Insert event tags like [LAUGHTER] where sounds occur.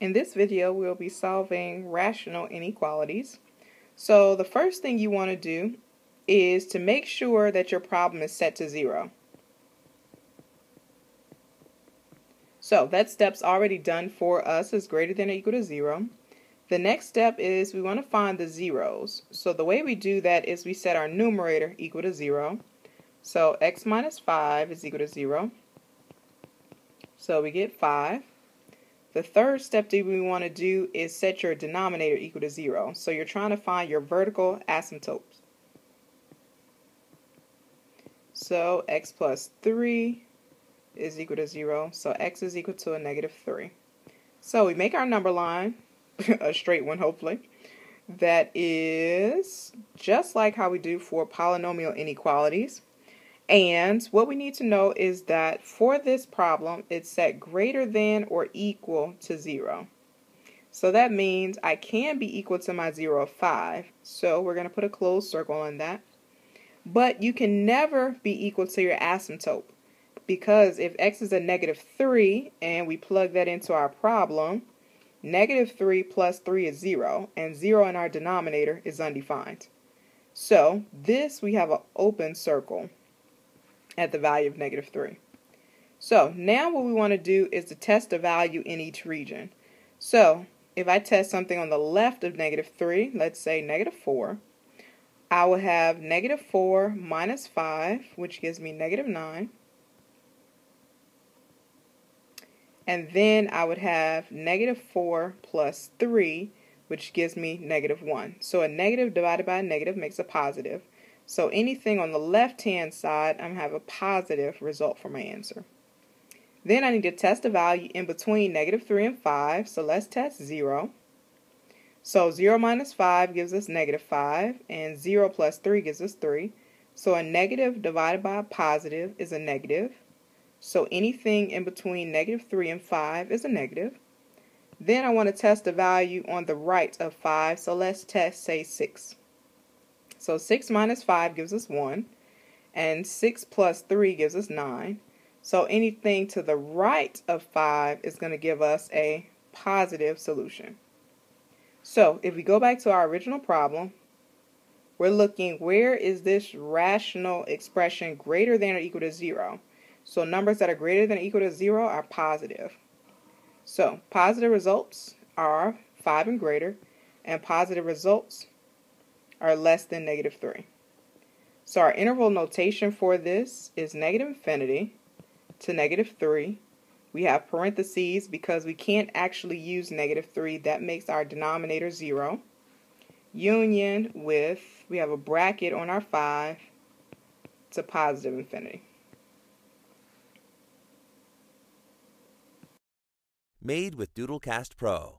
In this video, we'll be solving rational inequalities. So the first thing you want to do is to make sure that your problem is set to zero. So that step's already done for us is greater than or equal to zero. The next step is we want to find the zeros. So the way we do that is we set our numerator equal to zero. So x minus 5 is equal to zero. So we get 5. The third step that we want to do is set your denominator equal to 0. So you're trying to find your vertical asymptotes. So x plus 3 is equal to 0. So x is equal to a negative 3. So we make our number line, [LAUGHS] a straight one hopefully, that is just like how we do for polynomial inequalities. And what we need to know is that for this problem, it's set greater than or equal to 0. So that means I can be equal to my 0 of 5. So we're going to put a closed circle on that. But you can never be equal to your asymptote. Because if x is a negative 3 and we plug that into our problem, negative 3 plus 3 is 0. And 0 in our denominator is undefined. So this we have an open circle at the value of negative 3. So now what we want to do is to test a value in each region. So if I test something on the left of negative 3, let's say negative 4, I will have negative 4 minus 5, which gives me negative 9. And then I would have negative 4 plus 3, which gives me negative 1. So a negative divided by a negative makes a positive. So anything on the left-hand side, I'm going to have a positive result for my answer. Then I need to test a value in between negative 3 and 5. So let's test 0. So 0 minus 5 gives us negative 5, and 0 plus 3 gives us 3. So a negative divided by a positive is a negative. So anything in between negative 3 and 5 is a negative. Then I want to test a value on the right of 5. So let's test, say, 6. So 6 minus 5 gives us 1. And 6 plus 3 gives us 9. So anything to the right of 5 is going to give us a positive solution. So if we go back to our original problem, we're looking where is this rational expression greater than or equal to 0. So numbers that are greater than or equal to 0 are positive. So positive results are 5 and greater, and positive results are less than negative 3. So our interval notation for this is negative infinity to negative 3. We have parentheses because we can't actually use negative 3. That makes our denominator 0. Union with, we have a bracket on our 5 to positive infinity. Made with Doodlecast Pro.